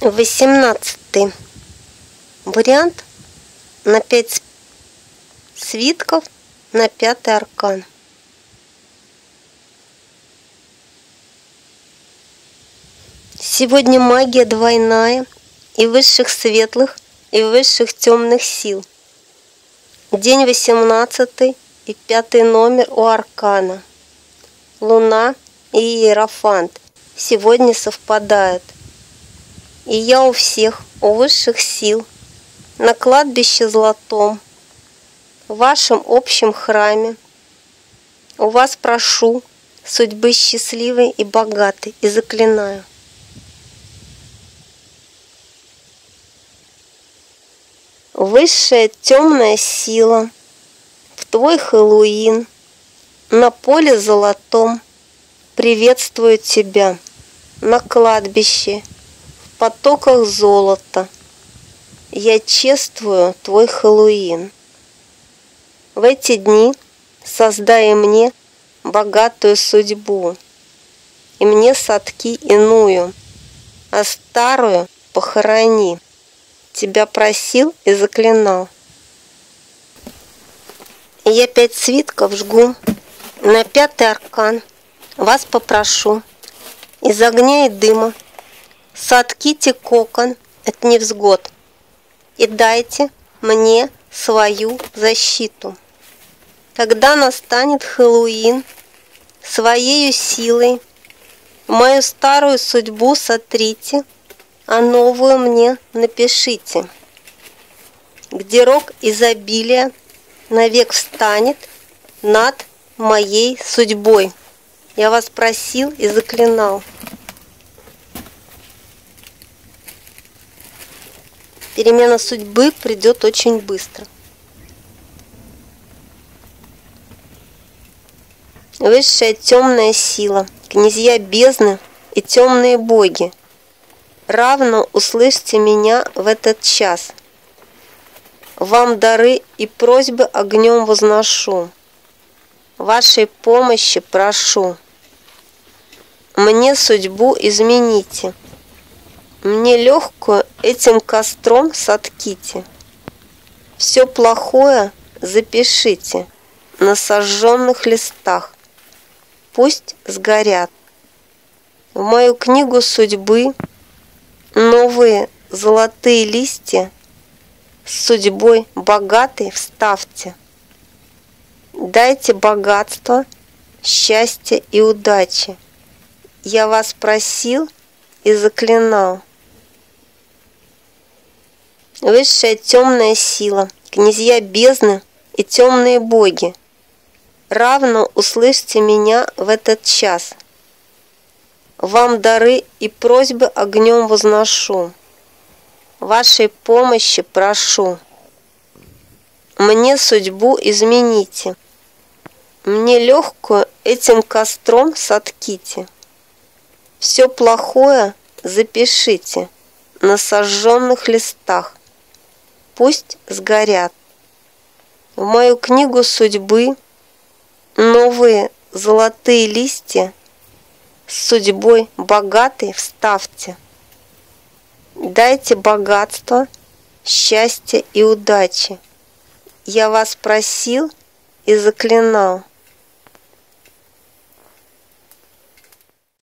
Восемнадцатый вариант на пять свитков на пятый аркан. Сегодня магия двойная и высших светлых, и высших темных сил. День восемнадцатый и пятый номер у аркана. Луна и Иерофант сегодня совпадают – и я у всех, у высших сил, на кладбище золотом, в вашем общем храме, у вас прошу судьбы счастливой и богатой и заклинаю. Высшая темная сила в твой Хэллоуин на поле золотом приветствует тебя на кладбище – потоках золота я чествую твой Хэллоуин. В эти дни создай мне богатую судьбу, и мне садки иную, а старую похорони. Тебя просил и заклинал. Я пять свитков жгу на пятый аркан. Вас попрошу из огня и дыма сотките кокон от невзгод и дайте мне свою защиту. Когда настанет Хэллоуин, своею силой мою старую судьбу сотрите, а новую мне напишите. Где рок изобилия навек встанет над моей судьбой. Я вас просил и заклинал. Перемена судьбы придет очень быстро. Высшая темная сила, князья бездны и темные боги, равно услышьте меня в этот час. Вам дары и просьбы огнем возношу, вашей помощи прошу. Мне судьбу измените – мне легкую этим костром сотките. Все плохое запишите на сожженных листах. Пусть сгорят. В мою книгу судьбы новые золотые листья с судьбой богатой вставьте. Дайте богатство, счастье и удачи. Я вас просил и заклинал. Высшая темная сила, князья бездны и темные боги, равно услышьте меня в этот час. Вам дары и просьбы огнем возношу, вашей помощи прошу. Мне судьбу измените, мне легкую этим костром сотките. Все плохое запишите на сожженных листах пусть сгорят. В мою книгу судьбы новые золотые листья с судьбой богатой вставьте. Дайте богатство, счастье и удачи. Я вас просил и заклинал.